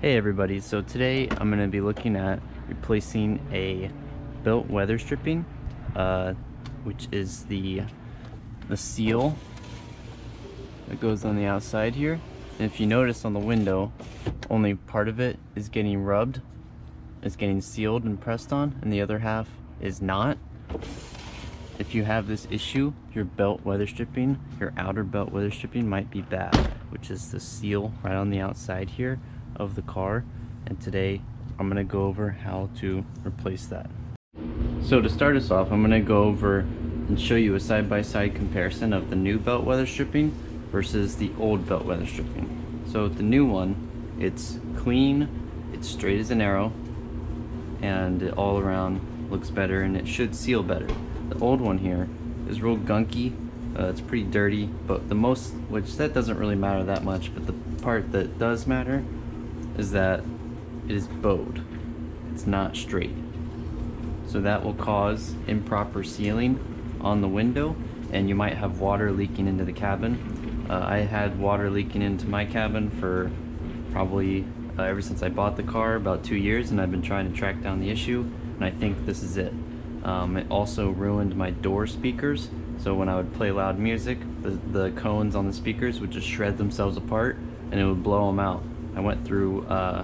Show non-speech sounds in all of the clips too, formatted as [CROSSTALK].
Hey everybody, so today I'm going to be looking at replacing a belt weather stripping, uh, which is the, the seal that goes on the outside here. And if you notice on the window, only part of it is getting rubbed, it's getting sealed and pressed on, and the other half is not. If you have this issue, your belt weather stripping, your outer belt weather stripping might be bad, which is the seal right on the outside here of the car. And today I'm gonna go over how to replace that. So to start us off, I'm gonna go over and show you a side-by-side -side comparison of the new belt weather stripping versus the old belt weather stripping. So the new one, it's clean, it's straight as an arrow, and it all around looks better and it should seal better. The old one here is real gunky. Uh, it's pretty dirty, but the most, which that doesn't really matter that much, but the part that does matter is that it is bowed. It's not straight. So that will cause improper sealing on the window and you might have water leaking into the cabin. Uh, I had water leaking into my cabin for probably uh, ever since I bought the car, about two years, and I've been trying to track down the issue, and I think this is it. Um, it also ruined my door speakers. So when I would play loud music, the, the cones on the speakers would just shred themselves apart and it would blow them out. I went through, uh,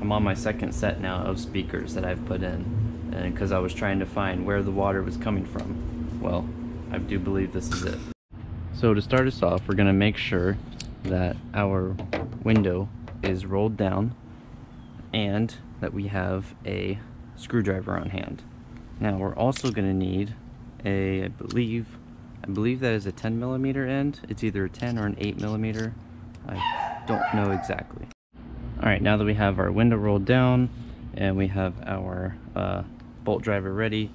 I'm on my second set now of speakers that I've put in and because I was trying to find where the water was coming from. Well, I do believe this is it. So to start us off, we're gonna make sure that our window is rolled down and that we have a screwdriver on hand. Now we're also to need a, I believe, I believe that is a 10 millimeter end. It's either a 10 or an 8 millimeter. I don't know exactly. All right, now that we have our window rolled down and we have our uh, bolt driver ready,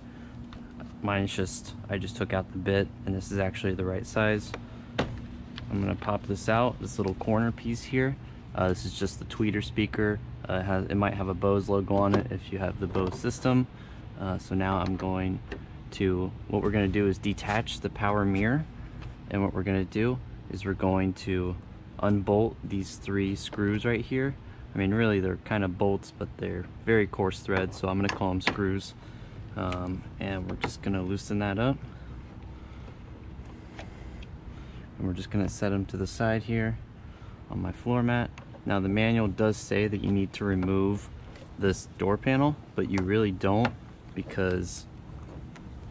mine's just, I just took out the bit and this is actually the right size. I'm gonna pop this out, this little corner piece here. Uh, this is just the tweeter speaker. Uh, it, has, it might have a Bose logo on it if you have the Bose system. Uh, so now I'm going to, what we're to do is detach the power mirror. And what we're to do is we're going to unbolt these three screws right here. I mean, really, they're kind of bolts, but they're very coarse threads, so I'm going to call them screws. Um, and we're just going to loosen that up. And we're just going to set them to the side here on my floor mat. Now, the manual does say that you need to remove this door panel, but you really don't because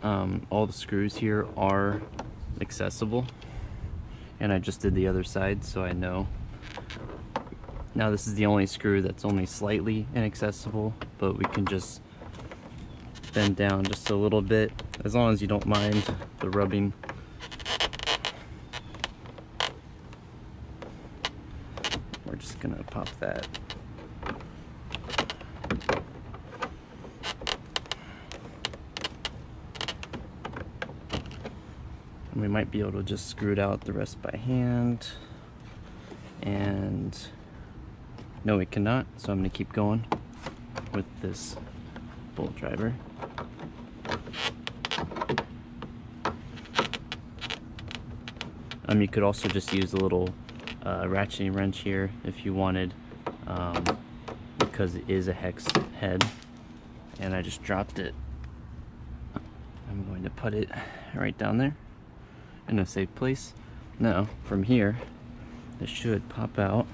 um, all the screws here are accessible and I just did the other side so I know. Now this is the only screw that's only slightly inaccessible but we can just bend down just a little bit as long as you don't mind the rubbing. We're just gonna pop that we might be able to just screw it out the rest by hand. And no, we cannot. So I'm gonna keep going with this bolt driver. Um, you could also just use a little uh, ratcheting wrench here if you wanted um, because it is a hex head and I just dropped it I'm going to put it right down there in a safe place. Now, from here, it should pop out.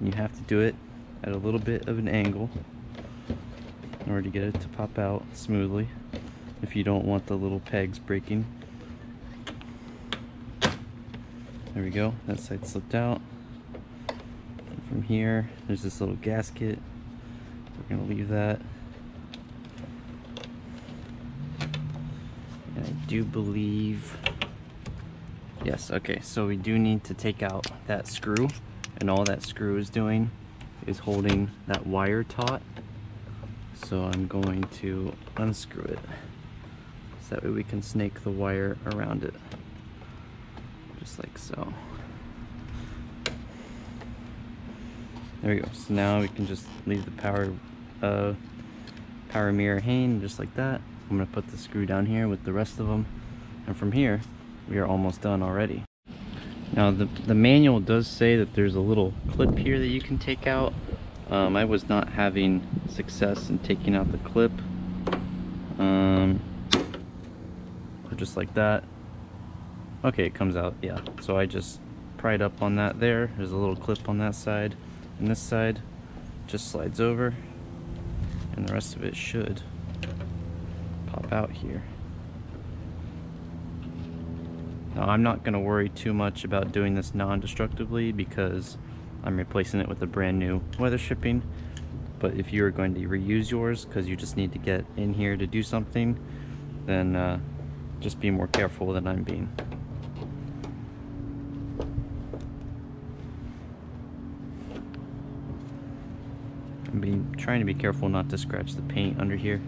You have to do it at a little bit of an angle in order to get it to pop out smoothly if you don't want the little pegs breaking. There we go, that side slipped out. And from here, there's this little gasket. We're gonna leave that. And I do believe Yes, okay, so we do need to take out that screw and all that screw is doing is holding that wire taut. So I'm going to unscrew it so that way we can snake the wire around it just like so. There we go. So now we can just leave the power uh, power mirror hanging just like that. I'm gonna put the screw down here with the rest of them. And from here, we are almost done already. Now the, the manual does say that there's a little clip here that you can take out um, I was not having success in taking out the clip. Um, just like that. Okay, it comes out, yeah. So I just pried up on that there. There's a little clip on that side. And this side just slides over. And the rest of it should pop out here. Now I'm not going to worry too much about doing this non-destructively because I'm replacing it with a brand new weather stripping. But if you're going to reuse yours because you just need to get in here to do something, then uh, just be more careful than I'm being. I'm being trying to be careful not to scratch the paint under here.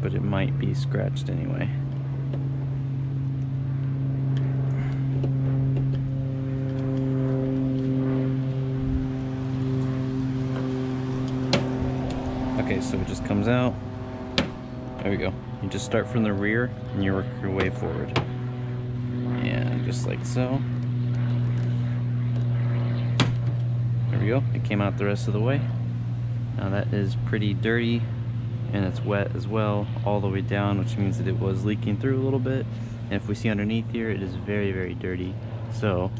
But it might scratched anyway. Okay, so it just comes out. There we go. You just start from the rear and you work your way forward. And just like so. There we go. It came out the rest of the way. Now that is pretty dirty and it's wet as well all the way down which means that it was leaking through a little bit and if we see underneath here it is very very dirty so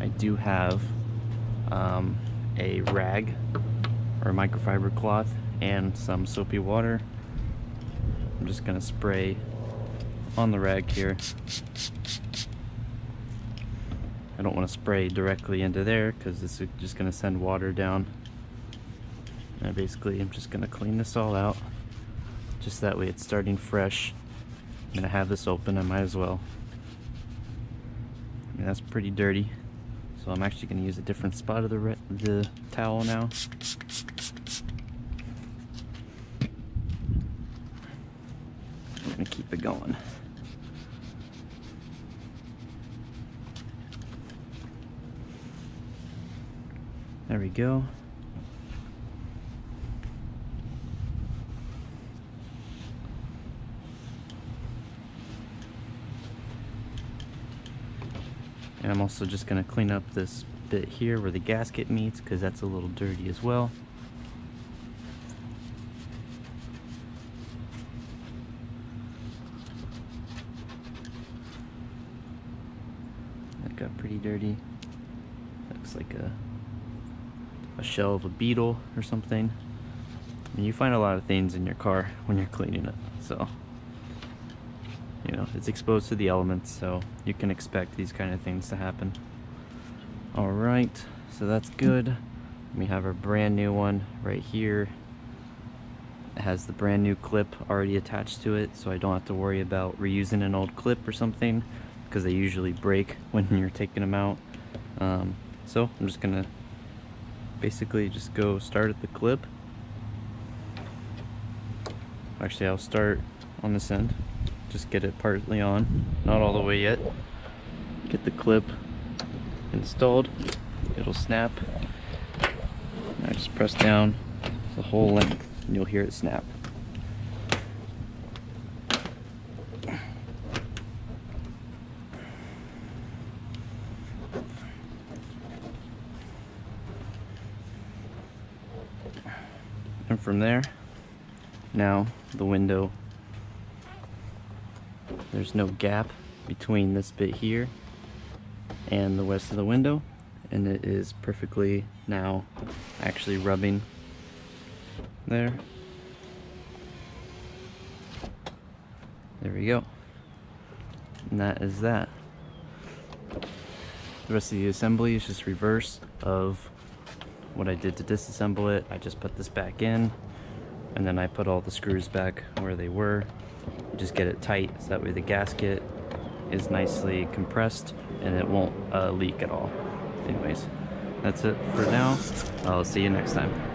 I do have um, a rag or microfiber cloth and some soapy water. I'm just gonna spray on the rag here. I don't want to spray directly into there because this is just gonna send water down. And basically I'm just gonna clean this all out just that way it's starting fresh. I'm gonna have this open, I might as well. I mean, that's pretty dirty. So I'm actually to use a different spot of the, the towel now. I'm to keep it going. There we go. And I'm also just going to clean up this bit here where the gasket meets because that's a little dirty as well. That got pretty dirty. Looks like a, a shell of a beetle or something. You find a lot of things in your car when you're cleaning it, so you know, it's exposed to the elements, so you can expect these kind of things to happen. Alright, so that's good. We have our brand new one right here. It has the brand new clip already attached to it, so I don't have to worry about reusing an old clip or something, because they usually break [LAUGHS] when you're taking them out. Um, so I'm just gonna basically just go start at the clip. Actually, I'll start on this end just get it partly on. Not all the way yet. Get the clip installed. It'll snap. I just press down the whole length and you'll hear it snap. And from there now the window there's no gap between this bit here and the rest of the window and it is perfectly now actually rubbing there. There we go. And that is that. The rest of the assembly is just reverse of what I did to disassemble it. I just put this back in and then I put all the screws back where they were just get it tight so that way the gasket is nicely compressed and it won't uh, leak at all. Anyways, that's it for now. I'll see you next time.